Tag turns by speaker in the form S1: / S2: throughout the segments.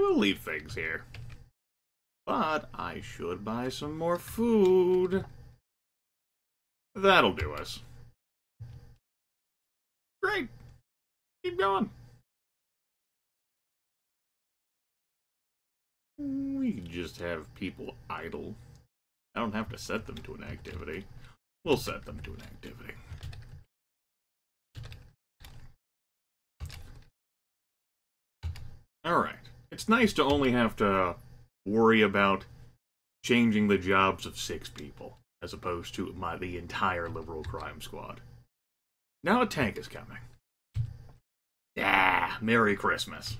S1: will leave things here. But I should buy some more food. That'll do us. Great. Keep going. We just have people idle. I don't have to set them to an activity. We'll set them to an activity. Alright. It's nice to only have to worry about changing the jobs of six people, as opposed to my the entire liberal crime squad. Now a tank is coming. Yeah, Merry Christmas.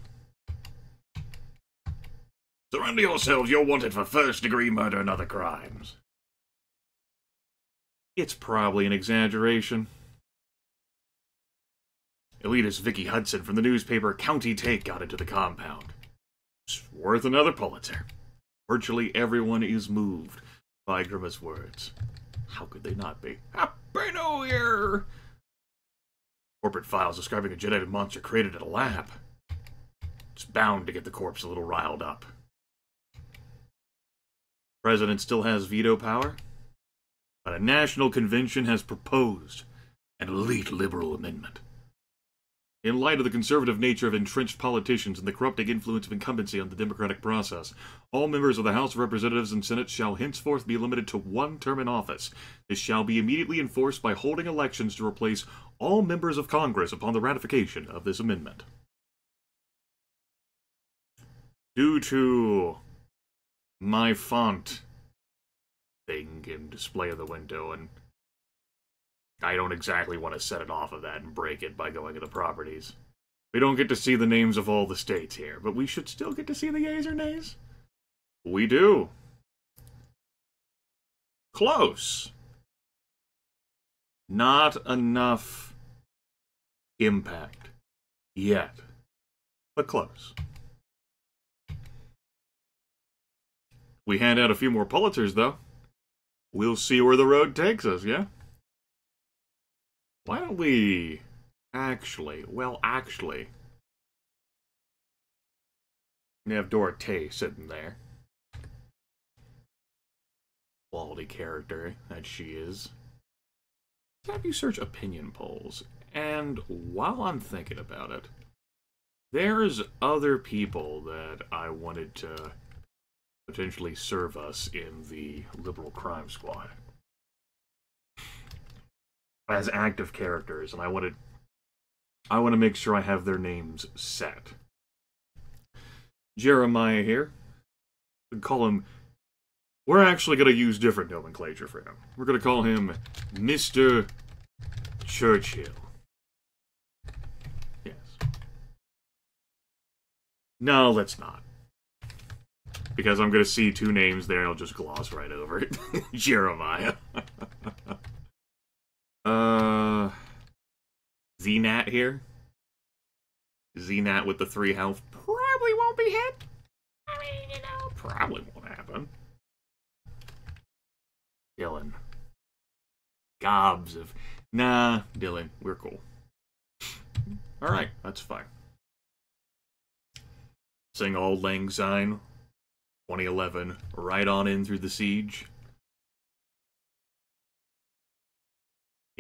S1: Surrender yourselves, you're wanted for first degree murder and other crimes. It's probably an exaggeration. Elitist Vicky Hudson from the newspaper County Take got into the compound. Worth another Pulitzer. Virtually everyone is moved by Grimith's words. How could they not be? Happy New Year! Corporate files describing a genetic monster created at a lab. It's bound to get the corpse a little riled up. President still has veto power, but a national convention has proposed an elite liberal amendment. In light of the conservative nature of entrenched politicians and the corrupting influence of incumbency on the democratic process, all members of the House of Representatives and Senate shall henceforth be limited to one term in office. This shall be immediately enforced by holding elections to replace all members of Congress upon the ratification of this amendment. Due to my font thing and display of the window, and I don't exactly want to set it off of that and break it by going to the properties. We don't get to see the names of all the states here, but we should still get to see the yeas or nays. We do. Close. Not enough impact yet, but close. We hand out a few more Pulitzers, though. We'll see where the road takes us, yeah? Why don't we actually, well, actually, we have Dorothée sitting there. Quality character that she is. Have you search opinion polls? And while I'm thinking about it, there's other people that I wanted to potentially serve us in the Liberal Crime Squad as active characters, and I wanted I want to make sure I have their names set. Jeremiah here. We call him. We're actually going to use different nomenclature for him. We're going to call him Mr. Churchill. Yes. No, let's not. Because I'm going to see two names there and I'll just gloss right over it. Jeremiah. Uh, Znat here. Znat with the three health probably won't be hit. I mean, you know, probably won't happen. Dylan. Gobs of. Nah, Dylan, we're cool. Alright, that's fine. Sing Auld Lang Syne, 2011, right on in through the siege.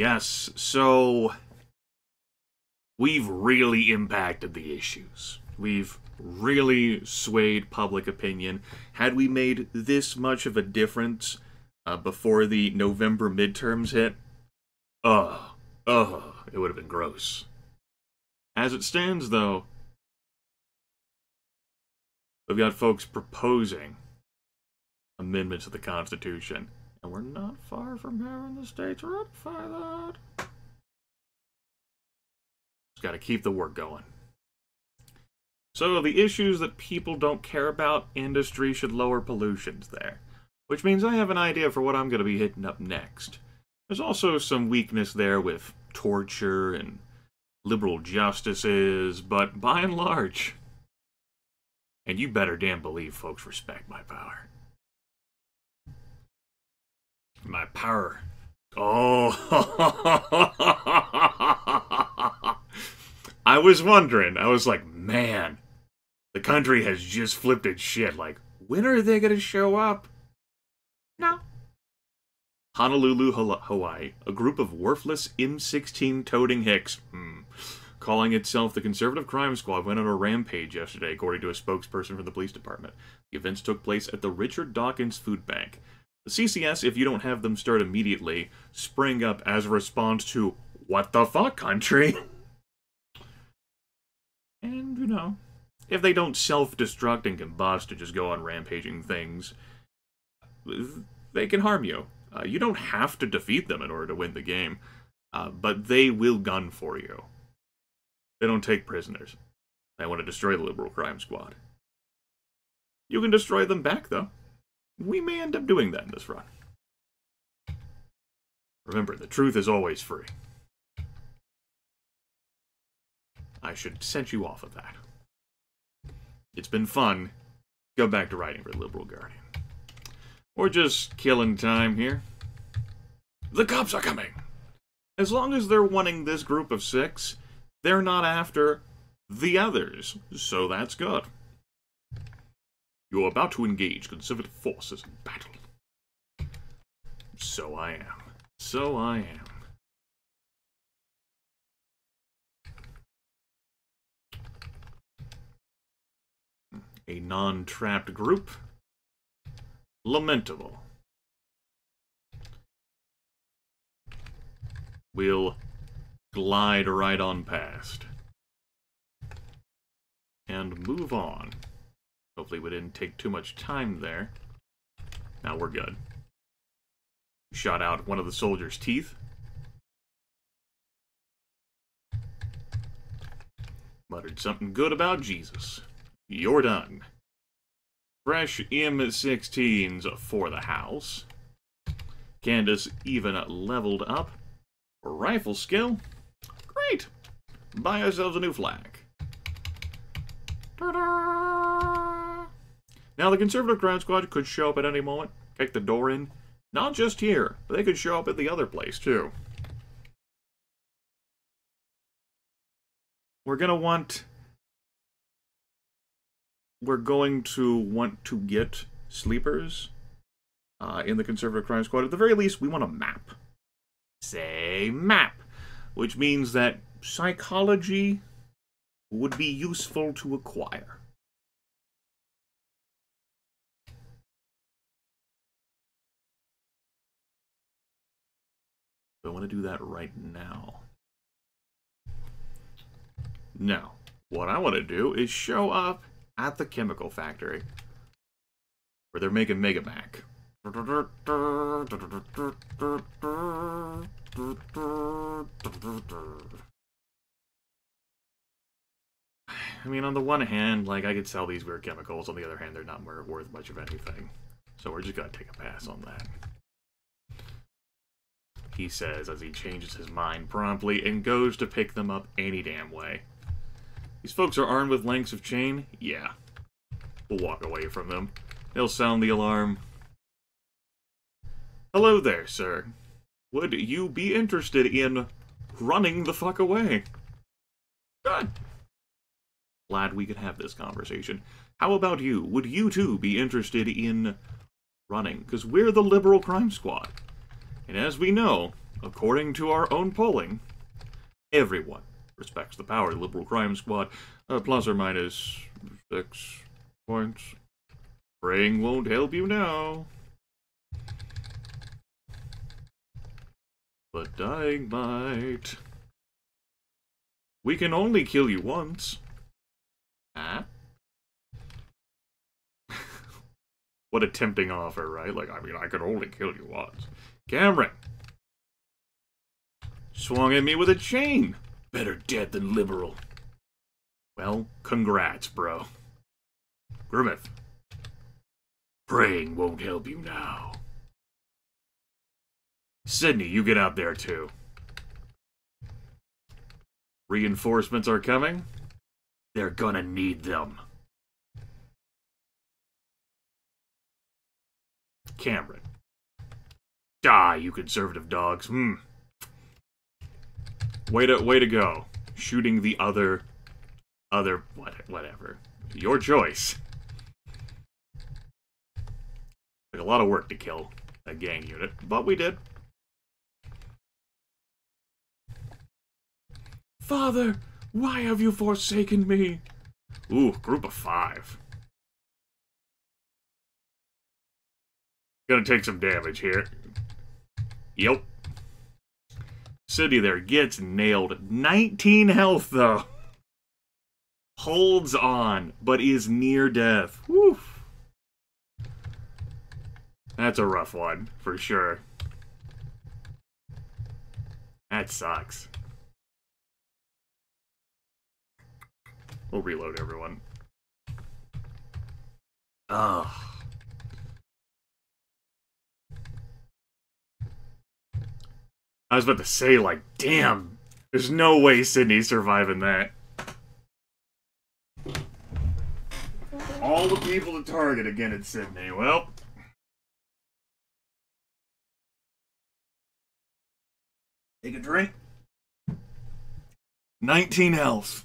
S1: Yes, so we've really impacted the issues. We've really swayed public opinion. Had we made this much of a difference uh, before the November midterms hit, ugh, ugh, it would have been gross. As it stands, though, we've got folks proposing amendments to the Constitution. And we're not far from having the states ratify that. Just got to keep the work going. So the issues that people don't care about, industry should lower pollutions there. Which means I have an idea for what I'm going to be hitting up next. There's also some weakness there with torture and liberal justices, but by and large, and you better damn believe folks respect my power. My power. Oh. I was wondering. I was like, man, The country has just flipped its shit. Like, when are they gonna show up? No. Honolulu, Hawaii. A group of worthless M16 toting hicks. Hmm. Calling itself the Conservative Crime Squad went on a rampage yesterday, according to a spokesperson from the police department. The events took place at the Richard Dawkins Food Bank. CCS, if you don't have them start immediately, spring up as a response to, What the fuck, country? And, you know, if they don't self-destruct and combust and just go on rampaging things, they can harm you. Uh, you don't have to defeat them in order to win the game, uh, but they will gun for you. They don't take prisoners. They want to destroy the Liberal Crime Squad. You can destroy them back, though. We may end up doing that in this run. Remember, the truth is always free. I should send you off of that. It's been fun. Go back to writing for Liberal Guardian. Or just killing time here. The cops are coming! As long as they're wanting this group of six, they're not after the others, so that's good. You're about to engage conservative forces in battle. So I am. So I am. A non-trapped group. Lamentable. We'll glide right on past. And move on. Hopefully we didn't take too much time there. Now we're good. Shot out one of the soldier's teeth. Muttered something good about Jesus. You're done. Fresh M16s for the house. Candace even leveled up. Rifle skill. Great. Buy ourselves a new flag. Now, the Conservative Crime Squad could show up at any moment, kick the door in. Not just here, but they could show up at the other place, too. We're gonna want we're going to want to get sleepers uh, in the Conservative Crime Squad. At the very least, we want a map. Say map. Which means that psychology would be useful to acquire. I want to do that right now. Now, what I want to do is show up at the chemical factory where they're making Megamac. I mean, on the one hand, like, I could sell these weird chemicals. On the other hand, they're not worth much of anything. So we're just gonna take a pass on that. He says as he changes his mind promptly and goes to pick them up any damn way. These folks are armed with lengths of chain? Yeah. We'll walk away from them. They'll sound the alarm. Hello there, sir. Would you be interested in running the fuck away? Good. Glad we could have this conversation. How about you? Would you too be interested in running? Because we're the Liberal Crime Squad. And as we know, according to our own polling, everyone respects the power of the Liberal Crime Squad. Uh, plus or minus six points. Praying won't help you now. But dying might. We can only kill you once. Huh? what a tempting offer, right? Like, I mean, I could only kill you once. Cameron! Swung at me with a chain! Better dead than liberal. Well, congrats, bro. Grimith. Praying won't help you now. Sydney, you get out there too. Reinforcements are coming. They're gonna need them. Cameron. Die, you conservative dogs. Hmm. Way to way to go. Shooting the other other what whatever. Your choice. Took a lot of work to kill a gang unit, but we did. Father, why have you forsaken me? Ooh, group of five. Gonna take some damage here. Yep. Sydney there gets nailed. 19 health, though. Holds on, but is near death. Woof. That's a rough one, for sure. That sucks. We'll reload everyone. Ugh. I was about to say, like, damn, there's no way Sydney's surviving that. All the people to target again at Sydney. Well. Take a drink. 19 health.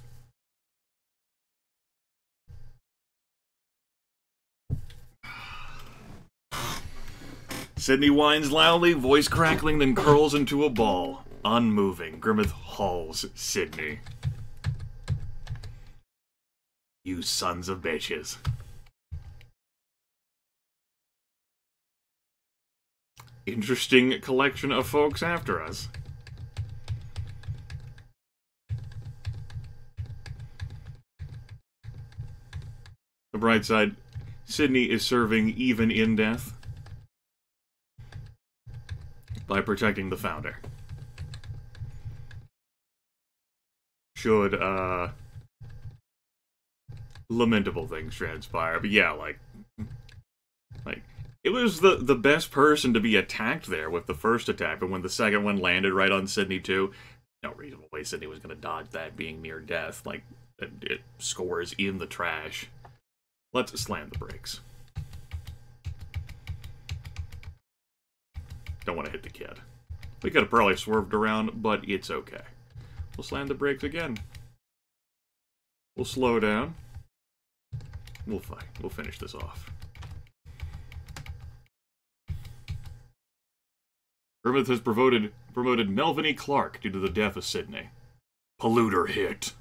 S1: Sydney whines loudly, voice crackling, then curls into a ball. Unmoving, Grimith hauls Sydney. You sons of bitches. Interesting collection of folks after us. The bright side, Sydney is serving even in death by protecting the founder. Should, uh, lamentable things transpire. But yeah, like, like, it was the, the best person to be attacked there with the first attack, but when the second one landed right on Sydney too, no reasonable way Sydney was going to dodge that being near death. Like, it, it scores in the trash. Let's slam the brakes. Don't want to hit the kid. We could have probably swerved around, but it's okay. We'll slam the brakes again. We'll slow down. We'll fight. We'll finish this off. Grimith has promoted, promoted Melvin E. Clark due to the death of Sydney. Polluter hit.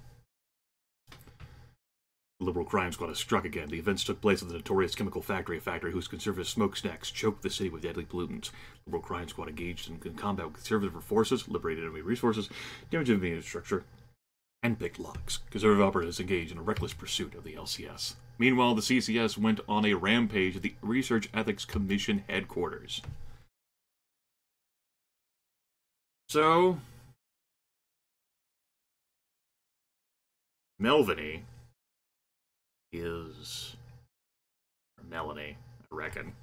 S1: Liberal Crime Squad has struck again. The events took place at the notorious chemical factory, a factory whose conservative smokestacks choked the city with deadly pollutants. Liberal Crime Squad engaged in combat with conservative forces, liberated enemy resources, damaged enemy infrastructure, and picked locks. Conservative operatives engaged in a reckless pursuit of the LCS. Meanwhile, the CCS went on a rampage at the Research Ethics Commission headquarters. So, Melviny is Melanie, I reckon.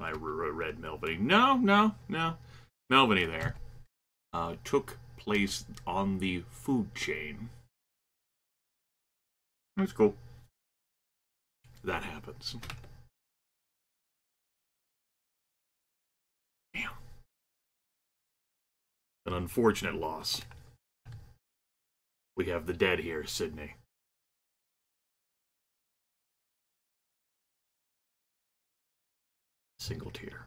S1: I read Melvany. No, no, no. Melvany there uh, took place on the food chain. That's cool. That happens. Damn. An unfortunate loss. We have the dead here, Sydney. Single tier.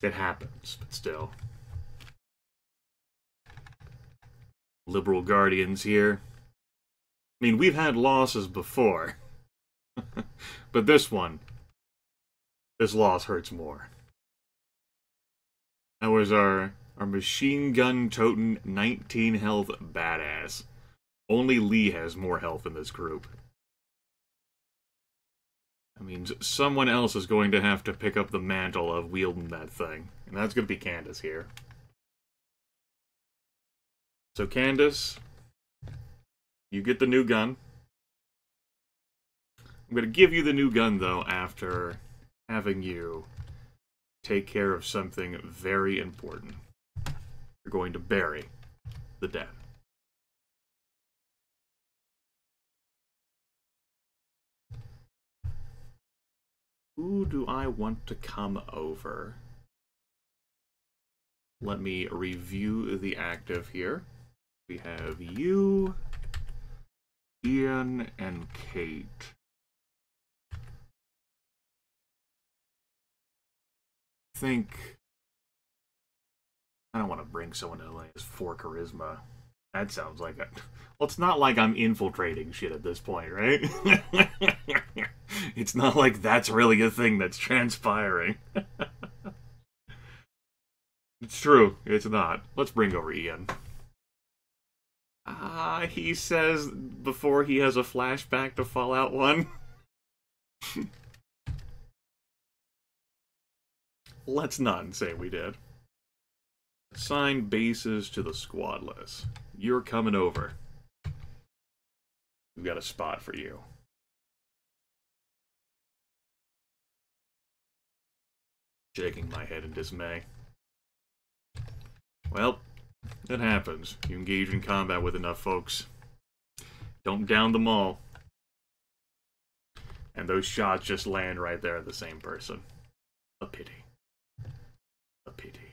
S1: It happens, but still. Liberal Guardians here. I mean, we've had losses before. but this one, this loss hurts more. That was our, our machine gun toting 19 health badass. Only Lee has more health in this group. That means someone else is going to have to pick up the mantle of wielding that thing. And that's going to be Candace here. So Candace, you get the new gun. I'm going to give you the new gun, though, after having you take care of something very important. You're going to bury the dead. Who do I want to come over? let me review the active here. We have you, Ian, and Kate. I think I don't want to bring someone to like for charisma. That sounds like a. Well, it's not like I'm infiltrating shit at this point, right? it's not like that's really a thing that's transpiring. it's true. It's not. Let's bring over Ian. Ah, uh, he says before he has a flashback to Fallout 1. Let's not say we did. Assign bases to the squad list. You're coming over. We've got a spot for you. Shaking my head in dismay. Well, it happens. You engage in combat with enough folks. Don't down them all. And those shots just land right there at the same person. A pity. A pity.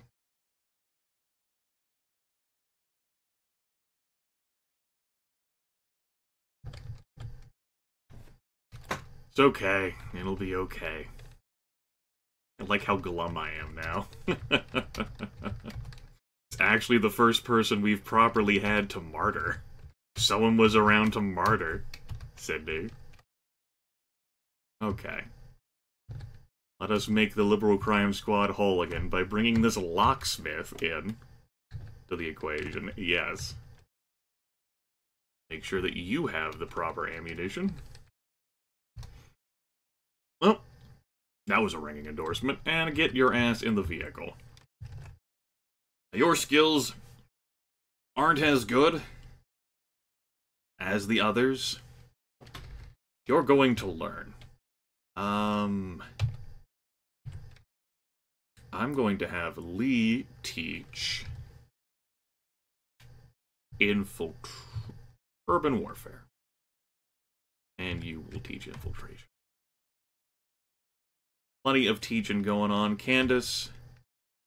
S1: It's okay. It'll be okay. I like how glum I am now. it's actually the first person we've properly had to martyr. Someone was around to martyr, Sydney. Okay. Let us make the Liberal Crime Squad whole again by bringing this locksmith in to the equation. Yes. Make sure that you have the proper ammunition. That was a ringing endorsement, and get your ass in the vehicle. Your skills aren't as good as the others. You're going to learn. Um, I'm going to have Lee teach infiltration, urban warfare. And you will teach infiltration. Plenty of teaching going on. Candace,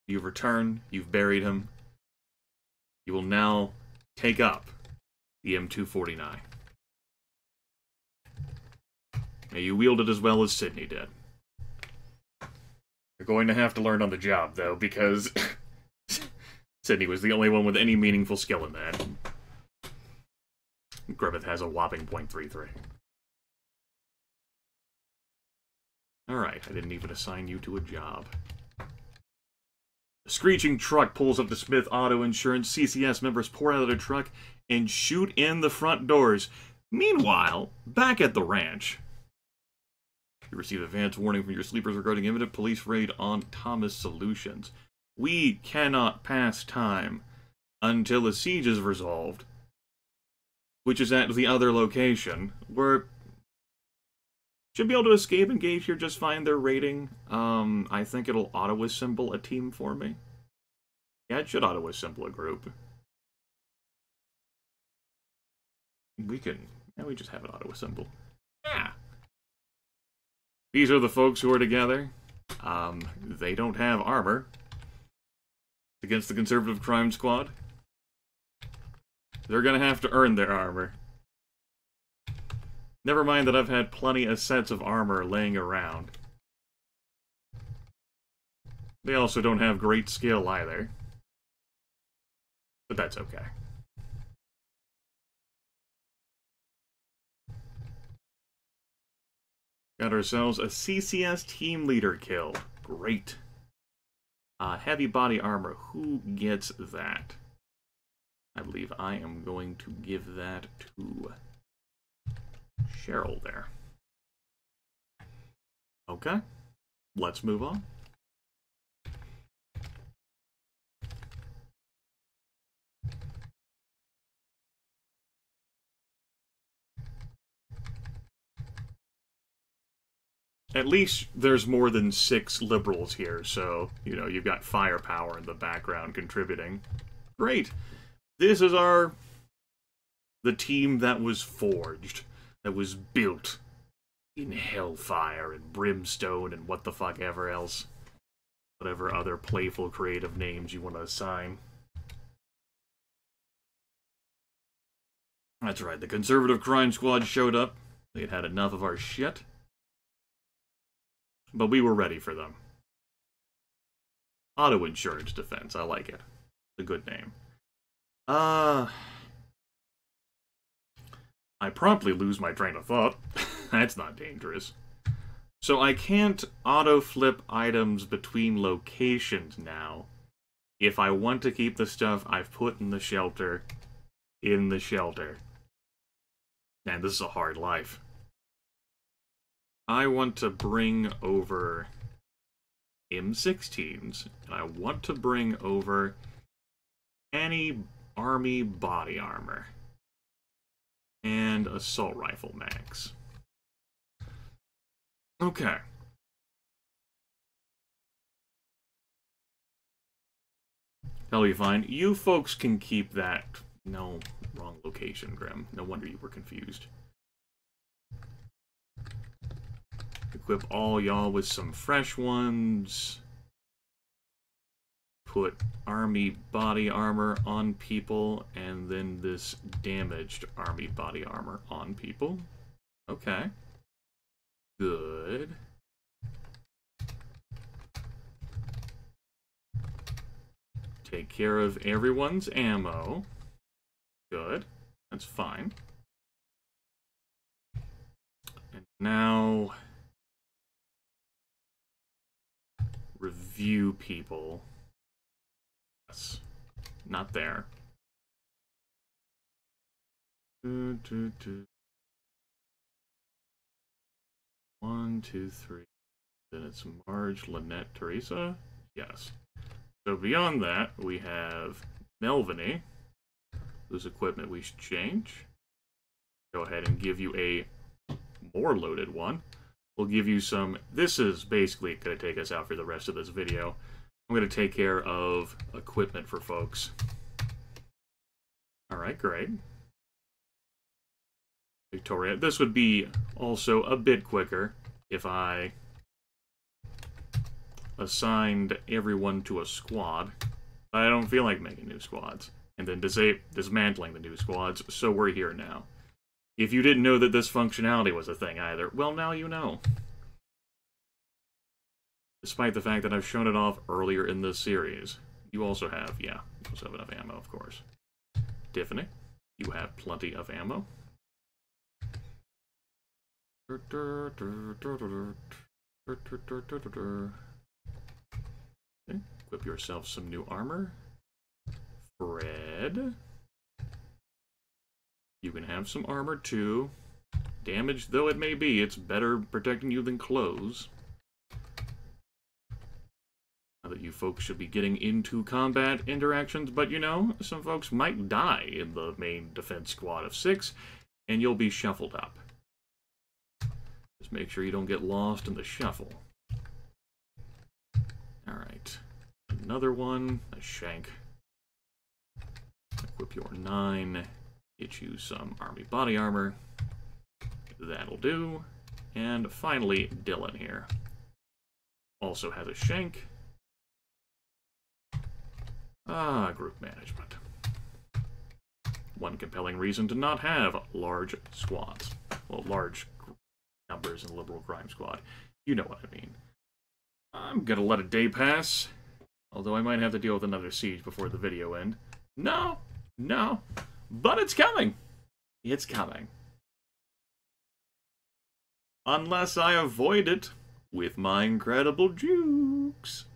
S1: you've returned. You've buried him. You will now take up the M249. May you wield it as well as Sydney did. You're going to have to learn on the job, though, because Sydney was the only one with any meaningful skill in that. Grimith has a whopping .33. Alright, I didn't even assign you to a job. A screeching truck pulls up to Smith Auto Insurance. CCS members pour out of the truck and shoot in the front doors. Meanwhile, back at the ranch, you receive advance warning from your sleepers regarding imminent police raid on Thomas Solutions. We cannot pass time until the siege is resolved, which is at the other location, where should be able to escape engage here just fine. Their rating, um, I think it'll auto-assemble a team for me. Yeah, it should auto-assemble a group. We can, yeah, we just have it auto-assemble. Yeah. These are the folks who are together. Um, they don't have armor. Against the Conservative Crime Squad. They're gonna have to earn their armor. Never mind that I've had plenty of sets of armor laying around. They also don't have great skill either. But that's okay. Got ourselves a CCS team leader kill. Great. Uh, heavy body armor. Who gets that? I believe I am going to give that to Cheryl there. Okay, let's move on. At least there's more than six liberals here, so, you know, you've got firepower in the background contributing. Great. This is our... the team that was forged that was built in hellfire and brimstone and what the fuck ever else. whatever other playful creative names you want to assign. That's right, the conservative crime squad showed up. They had had enough of our shit. But we were ready for them. Auto Insurance Defense, I like it. It's a good name. Uh... I promptly lose my train of thought. That's not dangerous. So I can't auto-flip items between locations now. If I want to keep the stuff I've put in the shelter, in the shelter. Man, this is a hard life. I want to bring over M16s, and I want to bring over any army body armor and assault rifle mags. Okay. That'll be fine. You folks can keep that. No, wrong location, Grim. No wonder you were confused. Equip all y'all with some fresh ones. Put army body armor on people, and then this damaged army body armor on people. Okay. Good. Take care of everyone's ammo. Good. That's fine. And now... Review people. Not there. One, two, three. Then it's Marge, Lynette, Teresa. Yes. So beyond that, we have Melviny, whose equipment we should change. Go ahead and give you a more loaded one. We'll give you some... This is basically going to take us out for the rest of this video. I'm going to take care of equipment for folks. Alright, great. Victoria. This would be also a bit quicker if I assigned everyone to a squad. I don't feel like making new squads. And then dis dismantling the new squads, so we're here now. If you didn't know that this functionality was a thing either, well, now you know. Despite the fact that I've shown it off earlier in this series. You also have, yeah, you also have enough ammo, of course. Tiffany, you have plenty of ammo. Okay, equip yourself some new armor. Fred. You can have some armor too. Damaged though it may be, it's better protecting you than clothes. That you folks should be getting into combat interactions, but you know, some folks might die in the main defense squad of six, and you'll be shuffled up. Just make sure you don't get lost in the shuffle. Alright. Another one, a shank. Equip your nine. Get you some army body armor. That'll do. And finally, Dylan here. Also has a shank. Ah, group management. One compelling reason to not have large squads. Well, large numbers in the Liberal Crime Squad. You know what I mean. I'm gonna let a day pass, although I might have to deal with another siege before the video end. No, no, but it's coming. It's coming. Unless I avoid it with my incredible jukes.